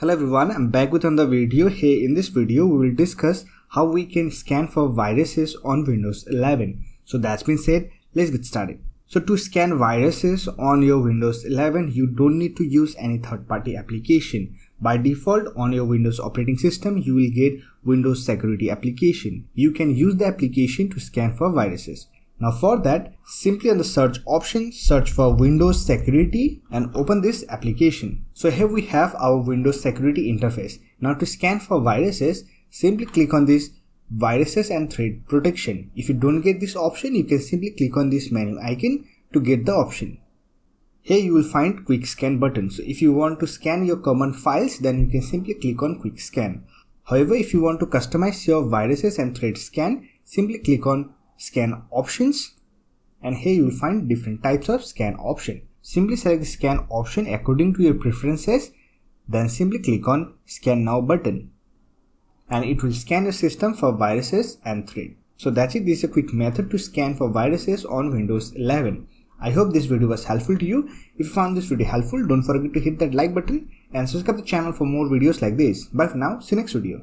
Hello everyone, I'm back with another video. Here in this video, we will discuss how we can scan for viruses on Windows 11. So that's been said, let's get started. So to scan viruses on your Windows 11, you don't need to use any third-party application. By default, on your Windows operating system, you will get Windows Security application. You can use the application to scan for viruses. Now for that, simply on the search option, search for Windows Security and open this application. So here we have our Windows Security interface. Now to scan for viruses, simply click on this viruses and threat protection. If you don't get this option, you can simply click on this menu icon to get the option. Here you will find quick scan button. So if you want to scan your common files, then you can simply click on quick scan. However, if you want to customize your viruses and threat scan, simply click on scan options and here you will find different types of scan option. Simply select the scan option according to your preferences then simply click on scan now button and it will scan your system for viruses and threat. So that's it. This is a quick method to scan for viruses on Windows 11. I hope this video was helpful to you. If you found this video helpful, don't forget to hit that like button and subscribe to the channel for more videos like this. Bye for now. See you next video.